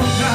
long time.